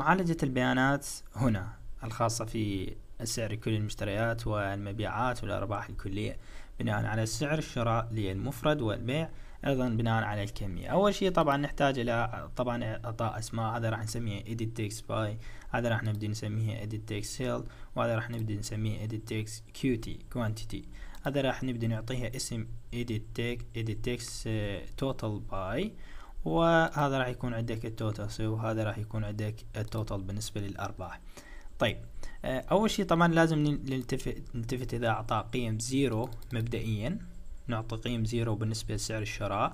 معالجة البيانات هنا الخاصة في السعر الكلي للمشتريات والمبيعات والأرباح الكلية بناء على سعر الشراء للمفرد والبيع أيضا بناء على الكمية. أول شيء طبعا نحتاج إلى طبعا إعطاء أسماء هذا راح نسميه edit text by هذا راح نبدي نسميه edit text sale وهذا راح نبدي نسميه edit text qt quantity. هذا راح نبدي نعطيها اسم edit text edit text آه، total by. وهذا راح يكون عندك ال total وهذا راح يكون عندك ال total بالنسبة للأرباح. طيب آه، أول شيء طبعا لازم نلتفت نلتفت إذا أعطى قيم zero مبدئيا. نعطي قيم zero بالنسبة لسعر الشراء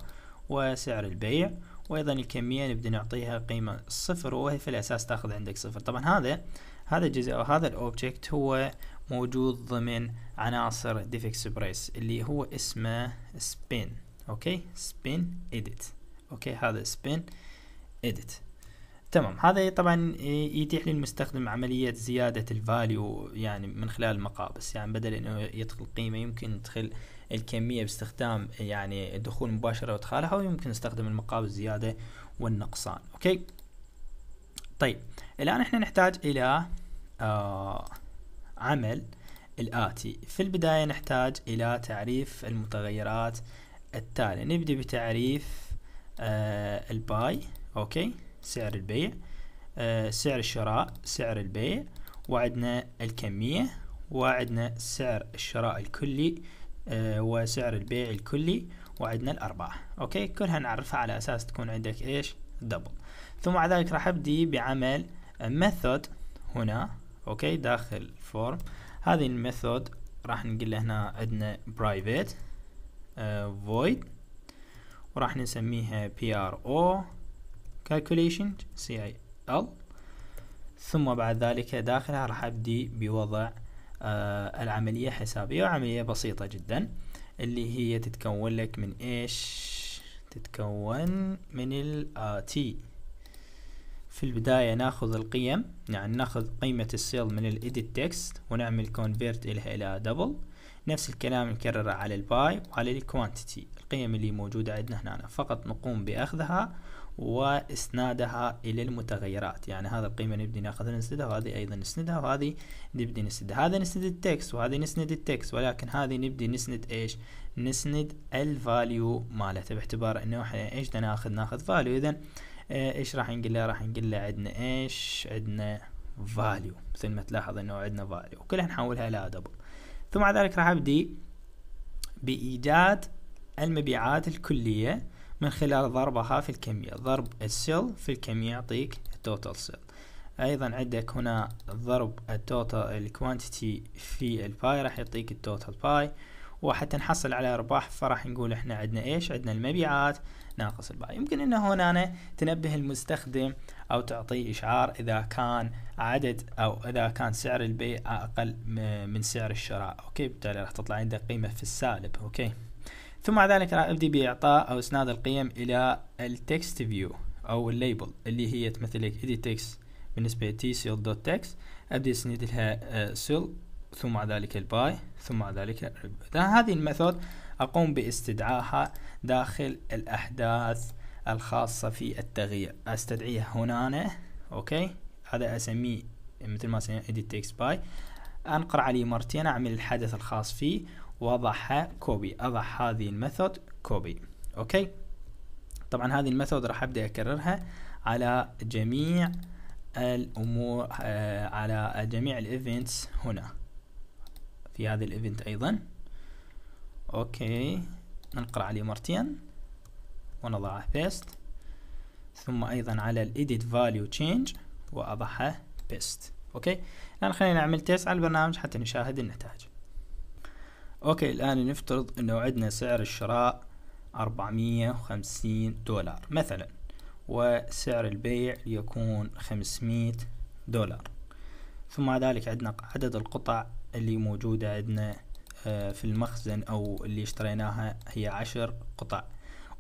وسعر البيع وأيضا الكمية نبدأ نعطيها قيمة صفر وهي في الأساس تأخذ عندك صفر. طبعا هذا هذا الجزء أو هذا ال object هو موجود ضمن عناصر DevExpress اللي هو اسمه spin okay؟ spin edit okay هذا spin edit تمام. هذا طبعا يتيح للمستخدم عملية زيادة ال value يعني من خلال المقابس يعني بدل إنه يدخل قيمة يمكن يدخل الكمية باستخدام يعني الدخول مباشرة وإدخالها أو يمكن يستخدم المقابس زيادة والنقصان. okay؟ طيب. الآن إحنا نحتاج إلى آه عمل الآتي. في البداية نحتاج إلى تعريف المتغيرات التالية. نبدأ بتعريف آه ال buy okay؟ سعر البيع. آه سعر الشراء سعر البيع. وعندنا الكمية وعندنا سعر الشراء الكلي آه وسعر البيع الكلي وعندنا الأرباح. okay؟ كلها نعرفها على أساس تكون عندك إيش؟ double ثم بعد ذلك راح أبدي بعمل method هنا okay؟ داخل form هذه ال method راح نقول له هنا عندنا private uh, void. وراح نسميها pro calculation sell ثم بعد ذلك داخلها راح أبدي بوضع آه العملية حسابية وعملية بسيطة جدا اللي هي تتكون لك من إيش؟ تتكون من الاتي في البداية ناخذ القيم يعني ناخذ قيمة ال sell من ال edit text ونعمل convert إلها إلى double نفس الكلام نكرره على ال buy وعلى ال quantity. القيم اللي موجودة عندنا هنا فقط نقوم بأخذها وإسنادها إلى المتغيرات. يعني هذا القيمة نبدي نأخذها نسندها وهذه أيضا نسندها وهذه نبدي نسندها. هذا نسند ال text وهذه نسند ال text ولكن هذه نبدي نسند إيش؟ نسند ال value مالته باعتبار إنه إحنا إيش نأخذ؟ نأخذ value إذا إيش راح نقول له راح نقول له عندنا إيش؟ عندنا value مثل ما تلاحظ إنه عندنا value كلها نحولها إلى double ثم بعد ذلك راح أبدي بإيجاد المبيعات الكلية من خلال ضربها في الكمية. ضرب ال sell في الكمية يعطيك ال total sell. أيضا عندك هنا ضرب ال total ال quantity في ال buy راح يعطيك ال total buy وحتى نحصل على أرباح فراح نقول إحنا عندنا إيش؟ عندنا المبيعات ناقص ال buy. يمكن إنه هنا تنبه المستخدم أو تعطيه إشعار إذا كان عدد أو إذا كان سعر البيع أقل من سعر الشراء. okay؟ بالتالي راح تطلع عندك قيمة في السالب. okay؟ ثم بعد ذلك راح أبدي بإعطاء أو إسناد القيم إلى ال text view أو ال label اللي هي تمثل لك edit text بالنسبة t sell dot text أبدي اسند لها sell. ثم بعد ذلك ال buy ثم بعد ذلك هذه ال method أقوم باستدعائها داخل الأحداث الخاصة في التغيير. أستدعيه هنا okay؟ هذا أسميه مثل ما سميه edit text buy. أنقر عليه مرتين أعمل الحدث الخاص فيه وأضعها copy أضع هذه ال method copy okay؟ طبعا هذه ال method راح أبدأ أكررها على جميع الأمور آه على جميع ال events هنا. في هذا ال event أيضا. okay. ننقر عليه مرتين. ونضعه paste. ثم أيضا على ال edit value change وأضعها paste. okay. الآن خلينا نعمل test على البرنامج حتى نشاهد النتائج. okay. الآن نفترض أنه عندنا سعر الشراء أربعمية وخمسين دولار مثلا وسعر البيع يكون خمسمية دولار. ثم ذلك عندنا عدد القطع اللي موجودة عندنا آه، في المخزن أو اللي اشتريناها هي عشر قطع.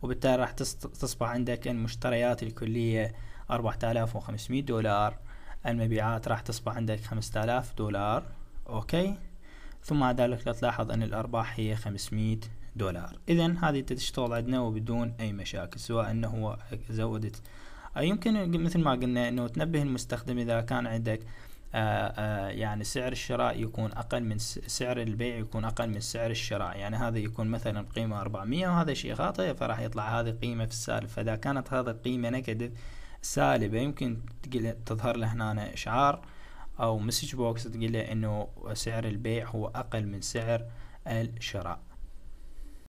وبالتالي راح تصبح عندك المشتريات الكلية أربعة آلاف وخمسمية دولار المبيعات راح تصبح عندك خمسة آلاف دولار. أوكي؟ ثم بعد ذلك تلاحظ أن الأرباح هي خمسمية دولار. إذا هذه تشتغل عندنا وبدون أي مشاكل سواء أنه هو زودت. يمكن مثل ما قلنا إنه تنبه المستخدم إذا كان عندك يعني سعر الشراء يكون أقل من سعر البيع يكون أقل من سعر الشراء. يعني هذا يكون مثلا قيمة 400 وهذا شيء خاطئ فراح يطلع هذه قيمة في السالب. فإذا كانت هذه القيمة negative سالبة يمكن تظهر له هنا إشعار أو message box تقول له إنه سعر البيع هو أقل من سعر الشراء.